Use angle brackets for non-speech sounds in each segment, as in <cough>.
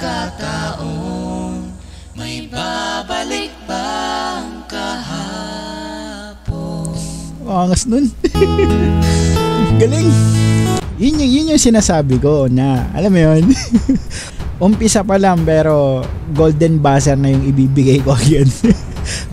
pagkakataon May babalik bang kahapon angas nun. <laughs> Galing. Yun yung, yun yung sinasabi ko na, alam mo yun, <laughs> umpisa pa lang pero golden buzzer na yung ibibigay ko <laughs> agad.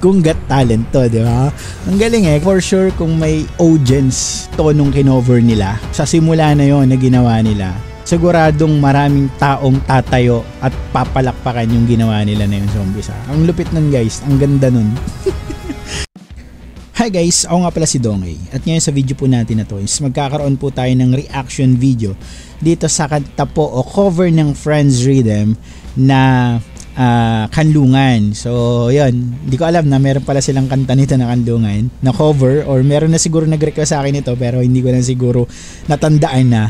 kung got talent to, di ba? Ang galing eh. For sure, kung may audience to nung kinover nila, sa simula na yon na ginawa nila, siguradong maraming taong tatayo at papalakpakan yung ginawa nila na yun sa umpisa. Ang lupit nun guys, ang ganda nun. <laughs> Hi guys, ako nga pala si Dongay at ngayon sa video po natin na to is magkakaroon po tayo ng reaction video dito sa kanta po o cover ng Friends Rhythm na uh, Kanlungan. So, yun. Hindi ko alam na meron pala silang kanta nito na Kanlungan na cover or meron na siguro nag-request sa akin ito pero hindi ko na siguro natandaan na.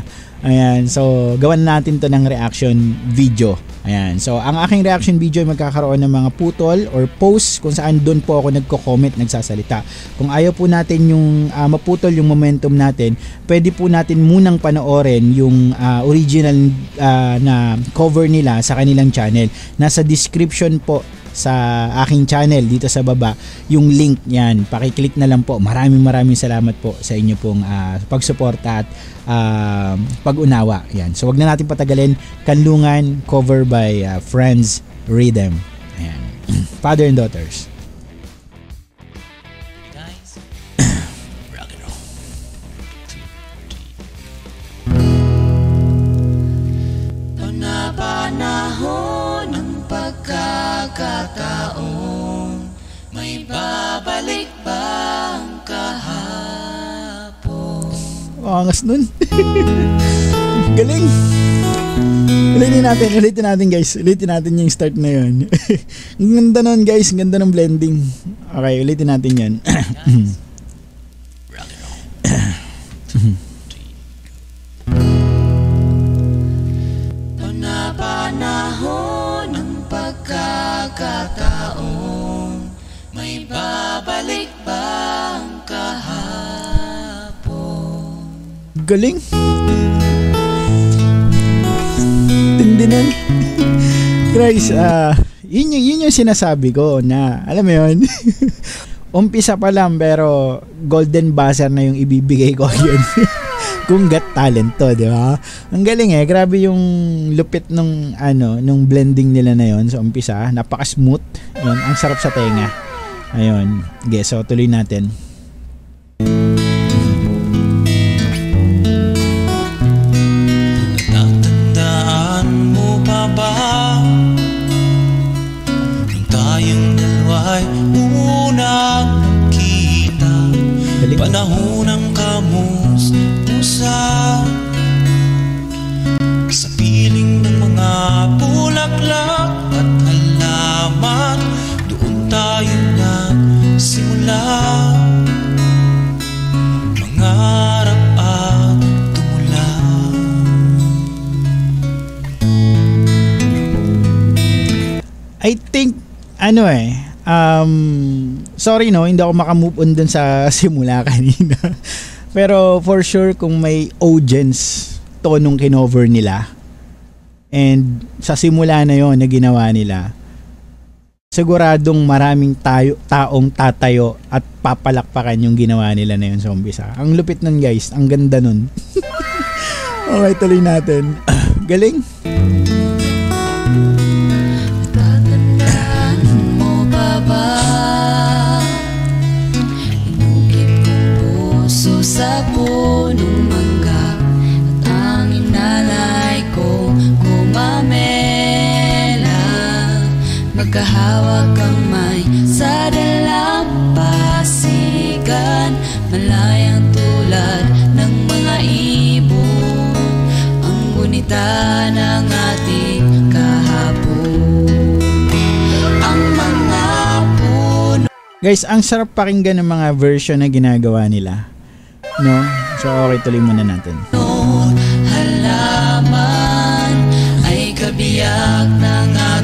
Ayan, so gawan natin to ng reaction video. Ayan, so ang aking reaction video ay magkakaroon ng mga putol or posts kung saan doon po ako nagko-comment, nagsasalita. Kung ayaw po natin yung uh, maputol yung momentum natin, pwede po natin munang panoorin yung uh, original uh, na cover nila sa kanilang channel. Nasa description po sa aking channel dito sa baba yung link niyan. Pakiclick na lang po. Maraming maraming salamat po sa inyo pong uh, pagsuporta at uh, pag-unawa. Yan. So wag na natin patagalin. Kanlungan cover by uh, Friends Rhythm. Ayan. <clears throat> Father and daughters angas nun. <laughs> Galing. Ulitin natin ulitin natin guys. Ulitin natin yung start na yun. <laughs> Ang ganda nun guys. Ang ganda ng blending. Okay ulitin natin yan <clears throat> Guys, rock and roll Ito na panahon ng pagkakataon May babalik Galing. Tindi nun. Guys, <laughs> ah, yun, yung, yun yung sinasabi ko na, alam mo yun, <laughs> umpisa pa lang pero golden buzzer na yung ibibigay ko <laughs> yun. Kung got talent to, di ba? Ang galing eh, grabe yung lupit nung ano, nung blending nila na yon sa umpisa, napaka-smooth. Yun, ang sarap sa tenga. Ayun. Okay, so tuloy natin. Panahon ng kamusta Sa piling ng mga bulaklak at halaman Doon tayo nagsimula. Mangarap at tumula. I think ano eh um sorry no hindi ako makamove on dun sa <laughs> simula kanina pero for sure kung may audience to nung kinover nila and sa simula na yon na ginawa nila siguradong maraming tayo, taong tatayo at papalakpakan yung ginawa nila na yun sa umpisa. Ang lupit nun guys, ang ganda nun. <laughs> okay, tuloy natin. <clears throat> Galing. Sa punong mangga. At ang inalay ko kumamela Magkahawak kamay sa dalampasigan Malayang tulad ng mga ibon Ang gunita ng ating kahapon. Ang mga Guys, ang sarap pakinggan ng mga version na ginagawa nila. No? So, okay, tuloy muna natin. halaman ay kabiyak ng ating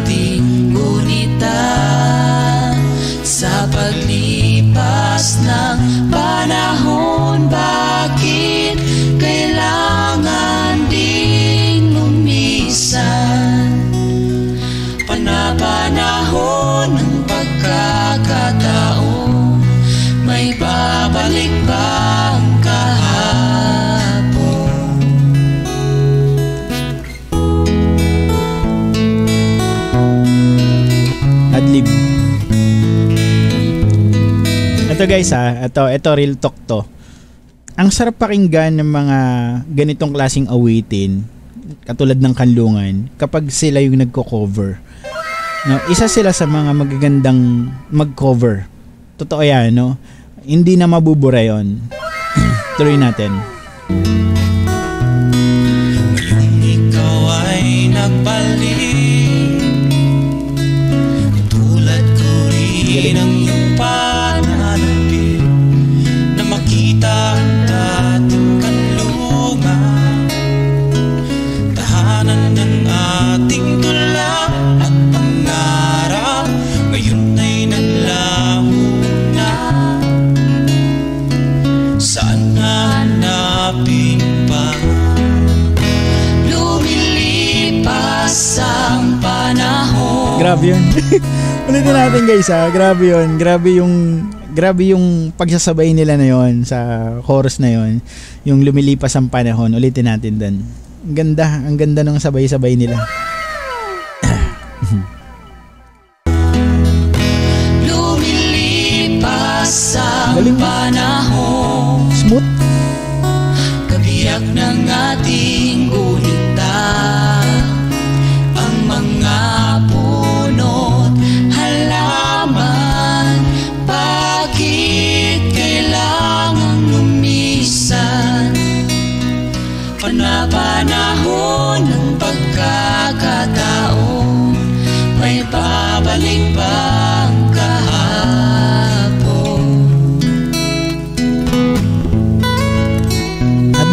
live. Ito guys ha, ito, ito real talk to. Ang sarap pakinggan ng mga ganitong klasing awitin, katulad ng kanlungan, kapag sila yung nagko-cover. No, isa sila sa mga magagandang mag-cover. Totoo yan, no? Hindi na mabubura yon. <laughs> Tuloy natin. Grabe yun. <laughs> Ulitin natin guys ha. Grabe yun. Grabe yung grabe yung pagsasabay nila na yon sa chorus na yon yung lumilipas ang panahon. Ulitin natin din ang ganda. Ang ganda ng sabay-sabay nila. Lumilipas ang Galing. panahon. Smooth Kabiyak ng ating gulita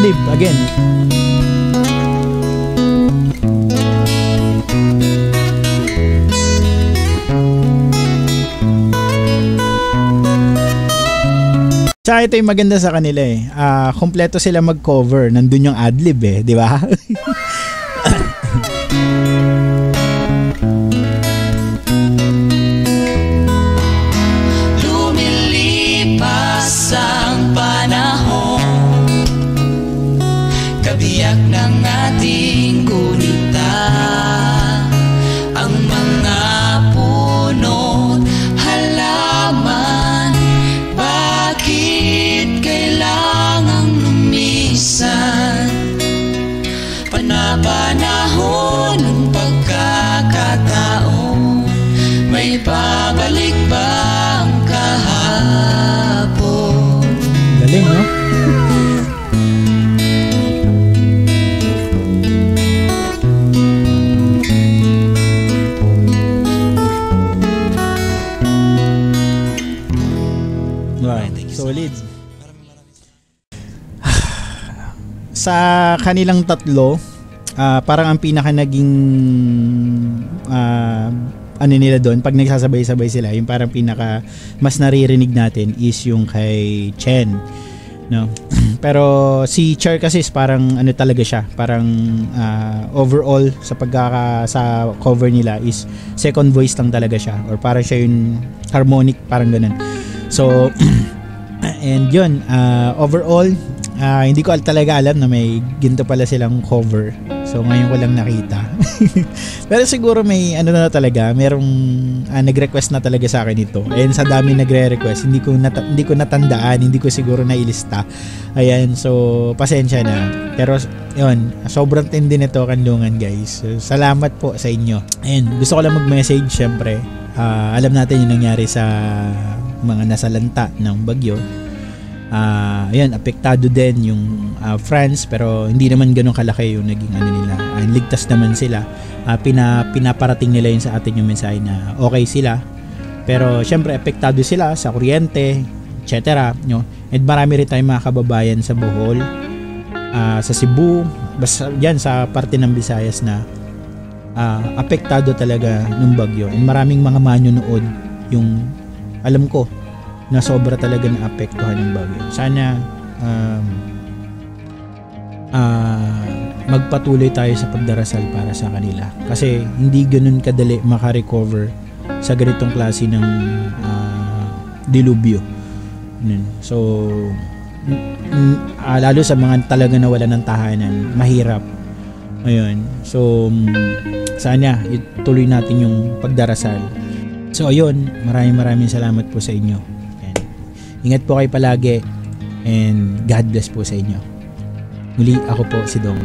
adlib again Tsaka ito yung maganda sa kanila eh. Ah, kompleto sila mag-cover. Nandun yung adlib eh, di ba? <laughs> Sa kanilang tatlo, ah, parang ang pinaka naging ah, ano nila doon pag nagsasabay-sabay sila, yung parang pinaka mas naririnig natin is yung kay Chen. No? <clears throat> Pero si Char kasi is parang ano talaga siya, parang ah, overall sa pagkaka sa cover nila is second voice lang talaga siya or parang siya yung harmonic parang ganun. So <clears throat> and yun, ah, overall ah, hindi ko al- talaga alam na may ginto pala silang cover. So ngayon ko lang nakita. <laughs> Pero siguro may ano na talaga, merong ah, nag-request na talaga sa akin ito. And sa dami nagre-request, hindi ko nata- hindi ko natandaan, hindi ko siguro nailista. Ayan, so pasensya na. Pero yun, sobrang tindi nito kanlungan guys. So, salamat po sa inyo. And gusto ko lang mag-message syempre. Ah, alam natin yung nangyari sa mga nasalanta ng bagyo. Ah, ayan, apektado din yung ah, France pero hindi naman ganun kalaki yung naging ano nila. Ah, ligtas naman sila. Ah, pina, pinaparating nila yun sa atin yung mensahe na okay sila. Pero syempre apektado sila sa kuryente, etc. No? And marami rin tayong mga kababayan sa Bohol, ah, sa Cebu, basta yan sa parte ng Visayas na ah, apektado talaga ng bagyo. And maraming mga manonood yung alam ko na sobra talaga na apektuhan ng bagyo. Sana um, ah, magpatuloy tayo sa pagdarasal para sa kanila. Kasi hindi ganun kadali makarecover sa ganitong klase ng ah, dilubyo. So, ah, lalo sa mga talaga nawala ng tahanan, mahirap. Ayun. So, mm, sana ituloy natin yung pagdarasal. So, ayun. Maraming maraming salamat po sa inyo. Ingat po kayo palagi and God bless po sa inyo. Muli ako po si Dong.